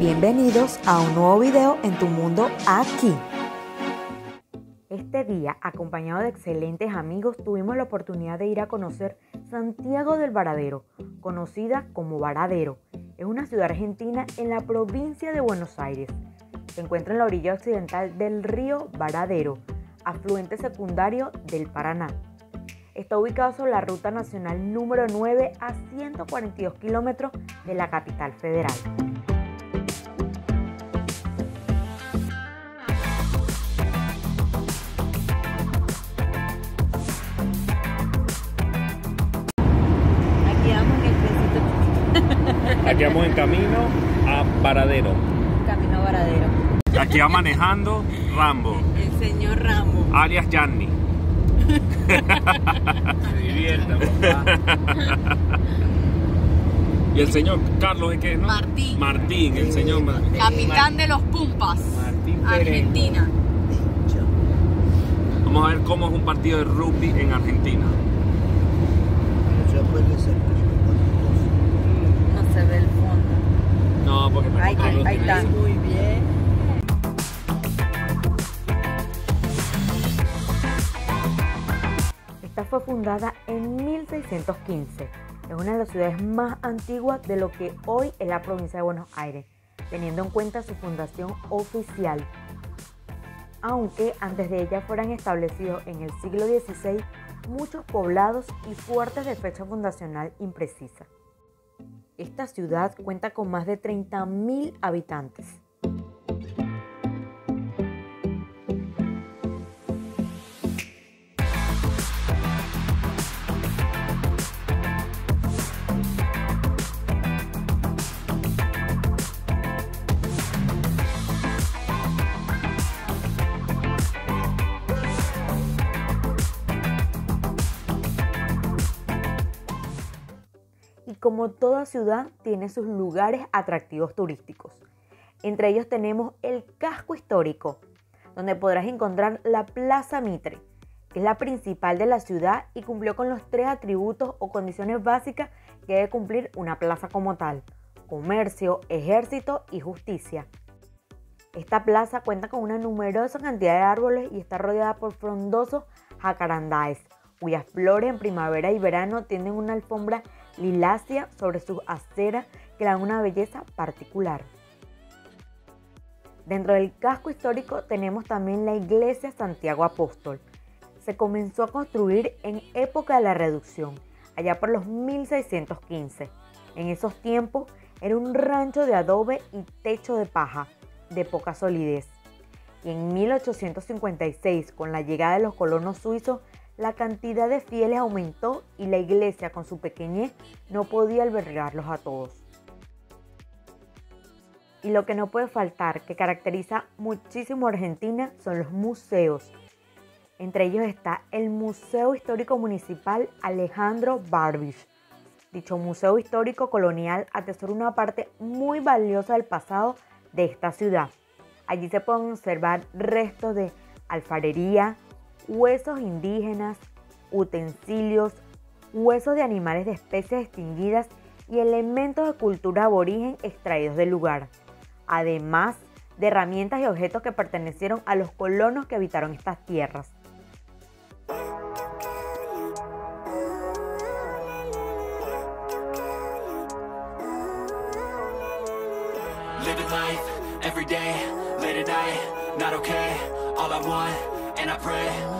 Bienvenidos a un nuevo video en tu mundo aquí. Este día, acompañado de excelentes amigos, tuvimos la oportunidad de ir a conocer Santiago del Varadero, conocida como Varadero. Es una ciudad argentina en la provincia de Buenos Aires. Se encuentra en la orilla occidental del río Varadero, afluente secundario del Paraná. Está ubicado sobre la ruta nacional número 9 a 142 kilómetros de la capital federal. Aquí vamos en camino a Varadero. camino a Varadero. Aquí va manejando Rambo, El señor Ramo. alias Yanni. Se divierta, papá. Y el señor Carlos, ¿es qué? No? Martín. Martín, el señor Martín. Capitán de los Pumpas. Martín Argentina. Vamos a ver cómo es un partido de rugby en Argentina. No se ve el fondo. No, porque me Ahí, ahí está. Muy bien. Esta fue fundada en 1615. Es una de las ciudades más antiguas de lo que hoy es la provincia de Buenos Aires, teniendo en cuenta su fundación oficial. Aunque antes de ella fueran establecidos en el siglo XVI muchos poblados y fuertes de fecha fundacional imprecisa. Esta ciudad cuenta con más de 30.000 habitantes. Como toda ciudad tiene sus lugares atractivos turísticos. Entre ellos tenemos el casco histórico, donde podrás encontrar la Plaza Mitre, que es la principal de la ciudad y cumplió con los tres atributos o condiciones básicas que debe cumplir una plaza como tal, comercio, ejército y justicia. Esta plaza cuenta con una numerosa cantidad de árboles y está rodeada por frondosos jacarandáes, cuyas flores en primavera y verano tienen una alfombra lilácea sobre sus aceras que le dan una belleza particular. Dentro del casco histórico tenemos también la iglesia Santiago Apóstol. Se comenzó a construir en época de la reducción, allá por los 1615. En esos tiempos era un rancho de adobe y techo de paja, de poca solidez. Y en 1856, con la llegada de los colonos suizos, la cantidad de fieles aumentó y la iglesia con su pequeñez no podía albergarlos a todos. Y lo que no puede faltar, que caracteriza muchísimo a Argentina, son los museos. Entre ellos está el Museo Histórico Municipal Alejandro Barbich. Dicho museo histórico colonial atesora una parte muy valiosa del pasado de esta ciudad. Allí se pueden observar restos de alfarería, huesos indígenas, utensilios, huesos de animales de especies extinguidas y elementos de cultura aborigen extraídos del lugar, además de herramientas y objetos que pertenecieron a los colonos que habitaron estas tierras. Every day, late at night, not okay. All I want, and I pray,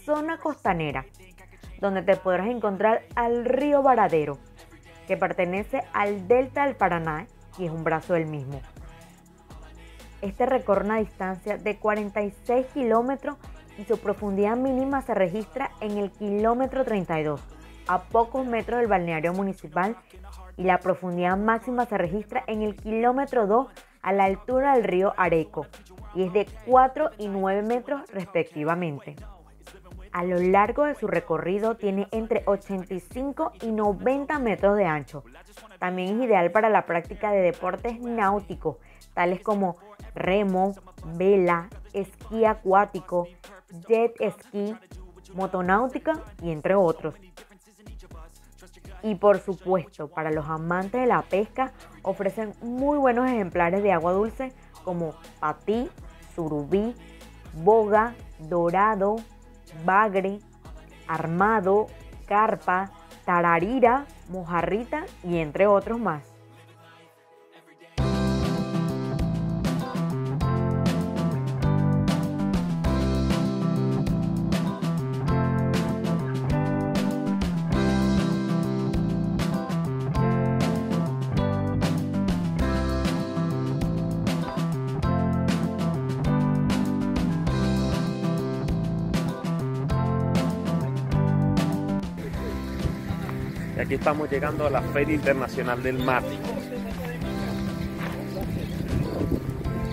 zona costanera, donde te podrás encontrar al río Varadero, que pertenece al delta del Paraná y es un brazo del mismo. Este recorre una distancia de 46 kilómetros y su profundidad mínima se registra en el kilómetro 32, a pocos metros del balneario municipal, y la profundidad máxima se registra en el kilómetro 2 a la altura del río Areco y es de 4 y 9 metros respectivamente. A lo largo de su recorrido tiene entre 85 y 90 metros de ancho. También es ideal para la práctica de deportes náuticos, tales como remo, vela, esquí acuático, jet ski, motonáutica y entre otros. Y por supuesto, para los amantes de la pesca, ofrecen muy buenos ejemplares de agua dulce como patí, surubí, boga, dorado, bagre, armado, carpa, tararira, mojarrita y entre otros más. Y aquí estamos llegando a la Feria Internacional del Mar.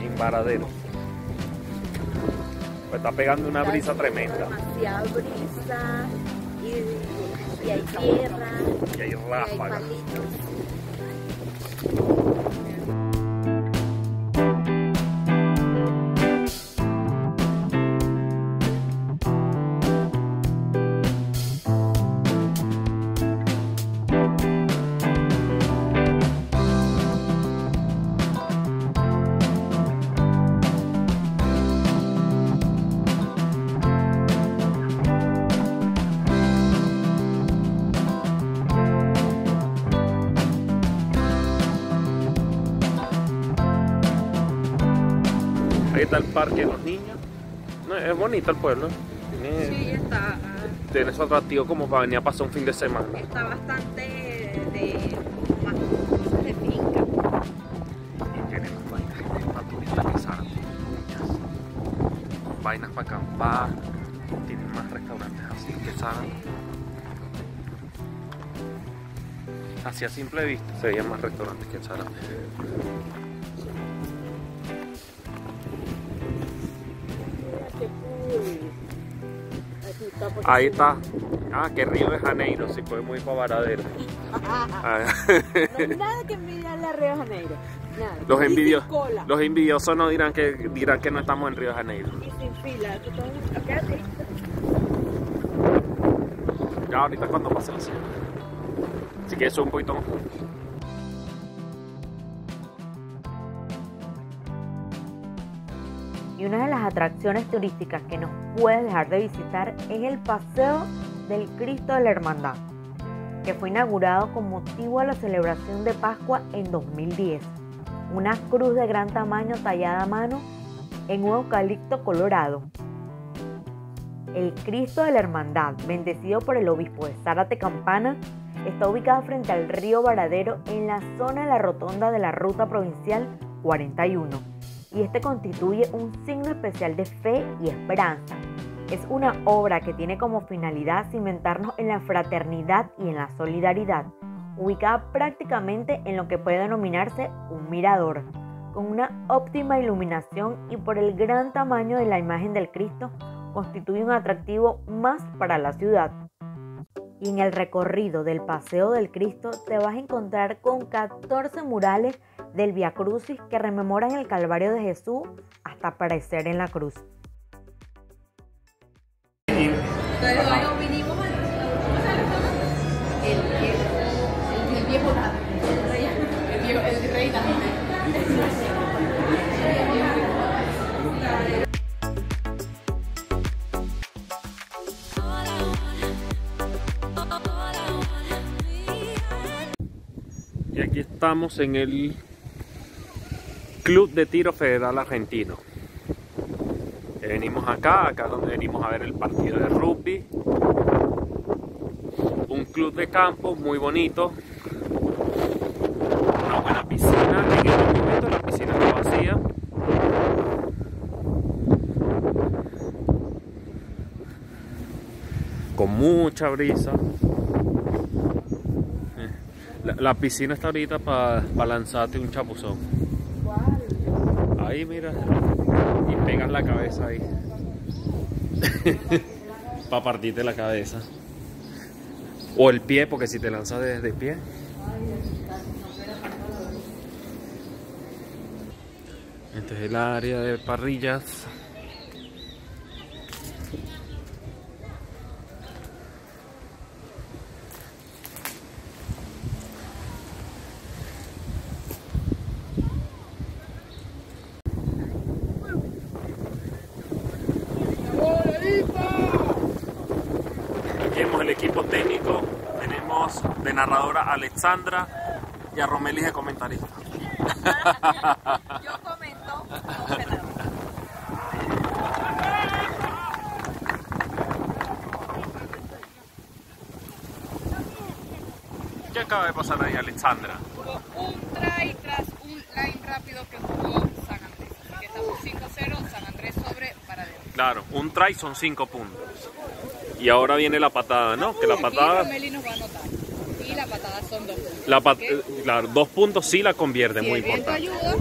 En Varadero. Pues está pegando una brisa tremenda. Demasiada brisa y, y hay tierra, Y hay y hay Ahí está el parque de los niños. No, es bonito el pueblo. Tiene, Sí, está, tiene su atractivo como para venir a pasar un fin de semana. está bastante de más cosas de finca. Y tiene más vainas para turistas. Vainas para acampar. Tienen más restaurantes así que salen. Así a simple vista se veían más restaurantes que Sara. Ahí está. Ah, que Río de Janeiro, si podemos ir para Varadero. Ah. No, nada que envidiarle a Río de Janeiro. Nada. Los, envidios, envidiosos no dirán que dirán que no estamos en Río de Janeiro. Y sin fila. Quédate. Ya ahorita cuando pase la cena. Así que eso un poquito más. Y una de las atracciones turísticas que no puedes dejar de visitar es el Paseo del Cristo de la Hermandad, que fue inaugurado con motivo a la celebración de Pascua en 2010. Una cruz de gran tamaño tallada a mano en un eucalipto colorado. El Cristo de la Hermandad, bendecido por el obispo de Zárate Campana, está ubicado frente al río Varadero en la zona de la rotonda de la ruta provincial 41 y este constituye un signo especial de fe y esperanza. Es una obra que tiene como finalidad cimentarnos en la fraternidad y en la solidaridad, ubicada prácticamente en lo que puede denominarse un mirador, con una óptima iluminación y por el gran tamaño de la imagen del Cristo, constituye un atractivo más para la ciudad. Y en el recorrido del Paseo del Cristo te vas a encontrar con 14 murales del Via Crucis que rememoran el Calvario de Jesús hasta aparecer en la cruz. Y aquí estamos en el Club de Tiro Federal Argentino. Eh, Venimos acá, acá donde venimos a ver el partido de rugby. Un club de campo muy bonito. Una buena piscina. En este momento la piscina está vacía. Con mucha brisa. La, la piscina está ahorita para lanzarte un chapuzón. Ahí, mira. Y pegas la cabeza ahí. Para partirte la cabeza. O el pie, porque si te lanzas desde pie. Este es el área de parrillas. Aquí vemos el equipo técnico. Tenemos de narradora Alexandra y a Romelis de comentarista. Yo comento. ¿Qué acaba de pasar ahí, Alexandra? Hubo un try tras un line rápido que jugó San Andrés. Así que estamos 5-0, San Andrés sobre Paradero. Claro, un try son 5 puntos. Y ahora viene la patada, ¿no? Que la Aquí patada, Romeli nos va a anotar. Y la patada son dos puntos. la pat- eh, claro, dos puntos sí la convierte, si muy el importante. ayuda,